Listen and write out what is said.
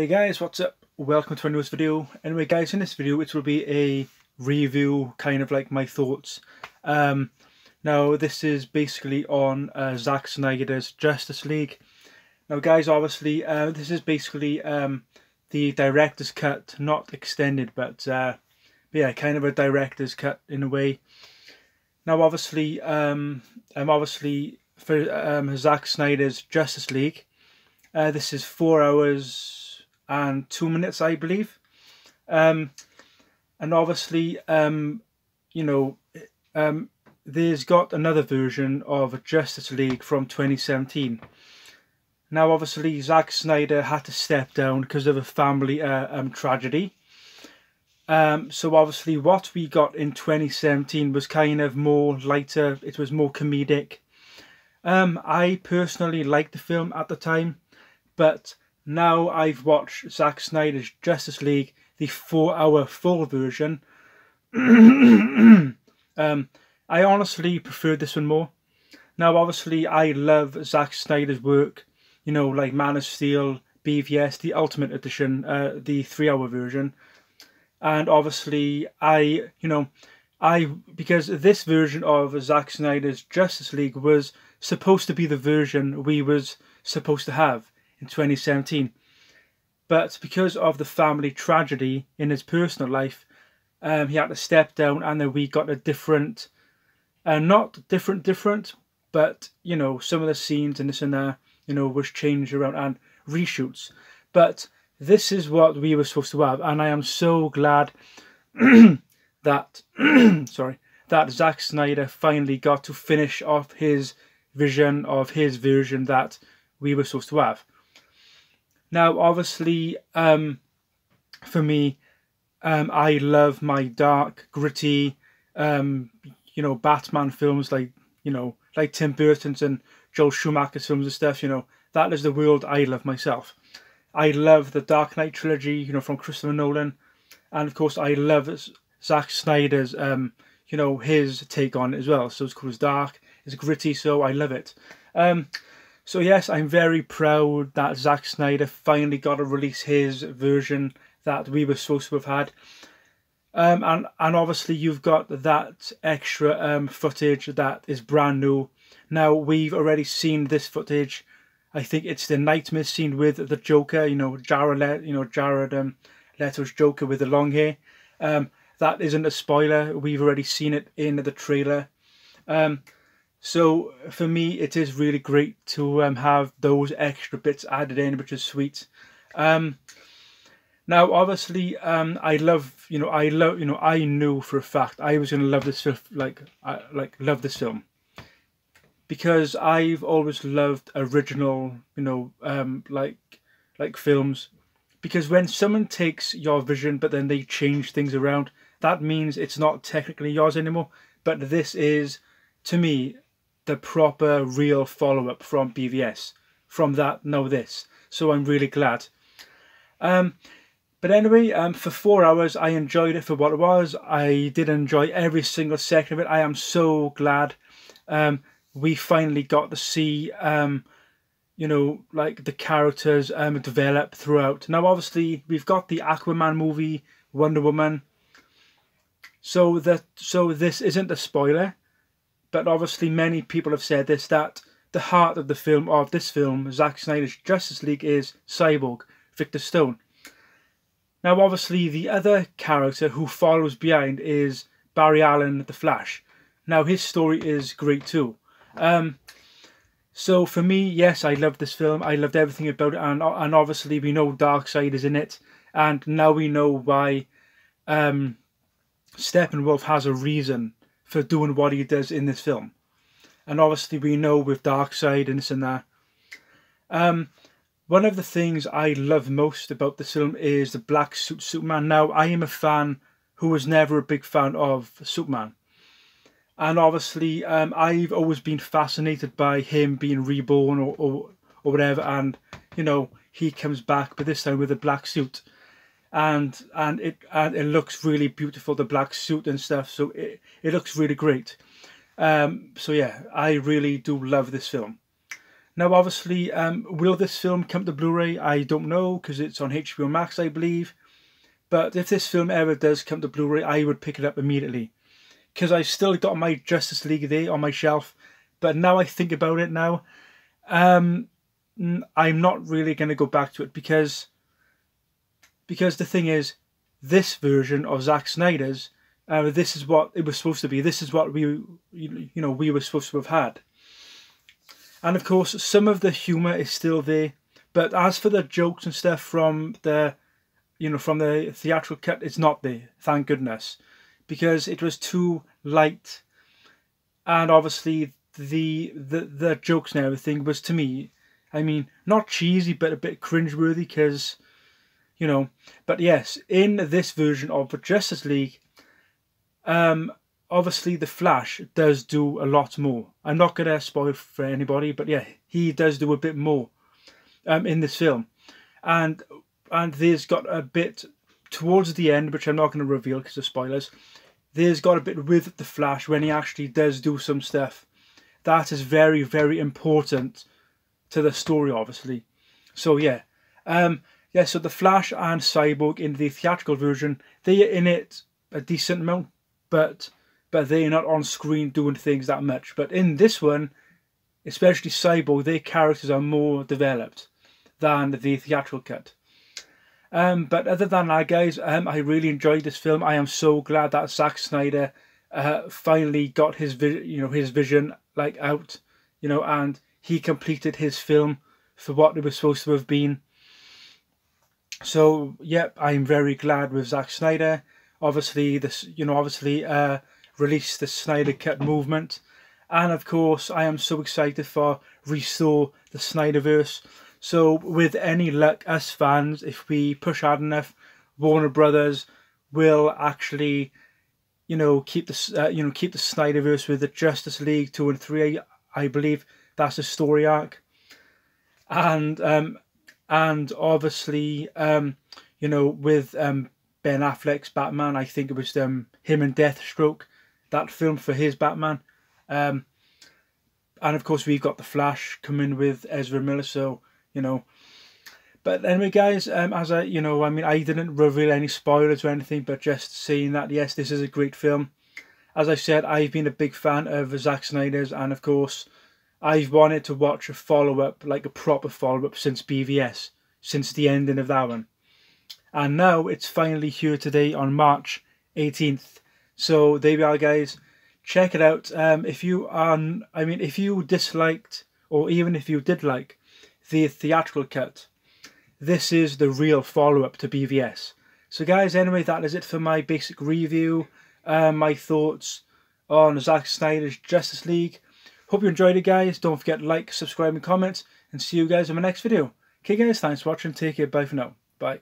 Hey guys, what's up? Welcome to a newest video. Anyway guys, in this video it will be a review, kind of like my thoughts. Um, now this is basically on uh, Zack Snyder's Justice League. Now guys, obviously uh, this is basically um, the director's cut, not extended, but, uh, but yeah, kind of a director's cut in a way. Now obviously, um, I'm obviously for um, Zack Snyder's Justice League. Uh, this is four hours and two minutes, I believe. Um, and obviously, um, you know, um, there's got another version of Justice League from 2017. Now, obviously, Zack Snyder had to step down because of a family uh, um, tragedy. Um, so obviously, what we got in 2017 was kind of more lighter. It was more comedic. Um, I personally liked the film at the time, but now I've watched Zack Snyder's Justice League, the four-hour full version. um, I honestly prefer this one more. Now, obviously, I love Zack Snyder's work. You know, like Man of Steel, BVS, the Ultimate Edition, uh, the three-hour version, and obviously, I, you know, I because this version of Zack Snyder's Justice League was supposed to be the version we was supposed to have in 2017. But because of the family tragedy in his personal life, um, he had to step down, and then we got a different, uh, not different, different, but you know, some of the scenes and this and that, you know, was changed around and reshoots. But this is what we were supposed to have, and I am so glad that, sorry, that Zack Snyder finally got to finish off his vision of his version that we were supposed to have. Now, obviously, um, for me, um, I love my dark, gritty, um, you know, Batman films like, you know, like Tim Burton's and Joel Schumacher's films and stuff, you know, that is the world I love myself. I love the Dark Knight trilogy, you know, from Christopher Nolan. And of course, I love Zack Snyder's, um, you know, his take on it as well. So it's called Dark, it's gritty, so I love it. Um, so yes, I'm very proud that Zack Snyder finally got to release his version that we were supposed to have had. Um, and, and obviously you've got that extra um, footage that is brand new. Now, we've already seen this footage. I think it's the nightmare scene with the Joker, you know, Jared, you know, Jared um, Leto's Joker with the long hair. Um, that isn't a spoiler. We've already seen it in the trailer. Um, so for me, it is really great to um, have those extra bits added in, which is sweet. Um, now, obviously, um, I love you know I love you know I knew for a fact I was going to love this film like I like love this film. Because I've always loved original you know um, like like films. Because when someone takes your vision but then they change things around that means it's not technically yours anymore. But this is to me the proper real follow-up from BVS. From that, know this. So I'm really glad. Um, but anyway, um, for four hours, I enjoyed it for what it was. I did enjoy every single second of it. I am so glad um, we finally got to see, um, you know, like the characters um, develop throughout. Now, obviously, we've got the Aquaman movie, Wonder Woman. So that so this isn't a spoiler but obviously many people have said this that the heart of the film of this film, Zack Snyder's Justice League, is Cyborg, Victor Stone. Now, obviously, the other character who follows behind is Barry Allen, the Flash. Now, his story is great too. Um, so for me, yes, I loved this film. I loved everything about it, and and obviously we know Darkseid is in it, and now we know why um, Steppenwolf has a reason for doing what he does in this film. And obviously we know with Darkseid and this and that. Um, one of the things I love most about the film is the black suit Superman. Now, I am a fan who was never a big fan of Superman. And obviously, um, I've always been fascinated by him being reborn or, or, or whatever. And, you know, he comes back, but this time with a black suit and and it and it looks really beautiful the black suit and stuff so it, it looks really great um, so yeah I really do love this film Now, obviously, um, will this film come to Blu-ray? I don't know because it's on HBO Max, I believe. But if this film ever does come to Blu-ray, I would pick it up immediately because I still got my Justice League there on my shelf. But now I think about it now, um, I'm not really going to go back to it because because the thing is, this version of Zack Snyder's, uh, this is what it was supposed to be. This is what we you know we were supposed to have had. And of course, some of the humour is still there. But as for the jokes and stuff from the, you know, from the theatrical cut, it's not there. Thank goodness, because it was too light, and obviously the the the jokes and everything was to me, I mean, not cheesy, but a bit cringeworthy because, you know. But yes, in this version of Justice League, um, obviously the Flash does do a lot more. I'm not gonna spoil for anybody, but yeah, he does do a bit more um, in this film, and and there's got a bit towards the end, which I'm not to reveal because of spoilers. There's got a bit with the Flash when he actually does do some stuff. That is very very important to the story, obviously. So yeah, um, yeah. So the Flash and Cyborg in the theatrical version, they are in it a decent amount, but but they're not on screen doing things that much. But in this one, especially Cyborg, their characters are more developed than the theatrical cut. Um, but other than that, guys, um, I really enjoyed this film. I am so glad that Zack Snyder uh, finally got his vi- you know his vision like out, you know, and he completed his film for what it was supposed to have been. So, yep, I'm very glad with Zack Snyder. Obviously, this you know, obviously, uh, release the Snyder Cut movement. And of course, I am so excited for Restore the Snyderverse. So, with any luck, us fans, if we push hard enough, Warner Brothers will actually, you know, keep the uh, you know keep the Snyderverse with the Justice League two and three. I believe that's a story arc, and um, and obviously, um, you know, with um, Ben Affleck's Batman, I think it was um, him and Deathstroke that film for his Batman. Um, and of course, we've got The Flash coming with Ezra Miller, so, you know. But anyway, guys, um, as I, you know, I mean, I didn't reveal any spoilers or anything, but just saying that, yes, this is a great film. As I said, I've been a big fan of Zack Snyder's, and of course, I've wanted to watch a follow up, like a proper follow up, since BVS, since the ending of that one. And now it's finally here today on March 18th. So there we are, guys. Check it out. Um, if you are, I mean, if you disliked, or even if you did like, the theatrical cut, this is the real follow-up to BVS. So guys, anyway, that is it for my basic review, uh, my thoughts on Zack Snyder's Justice League. Hope you enjoyed it, guys. Don't forget to like, subscribe, and comment, and see you guys in my next video. Okay, guys, thanks for watching. Take care. Bye for now. Bye.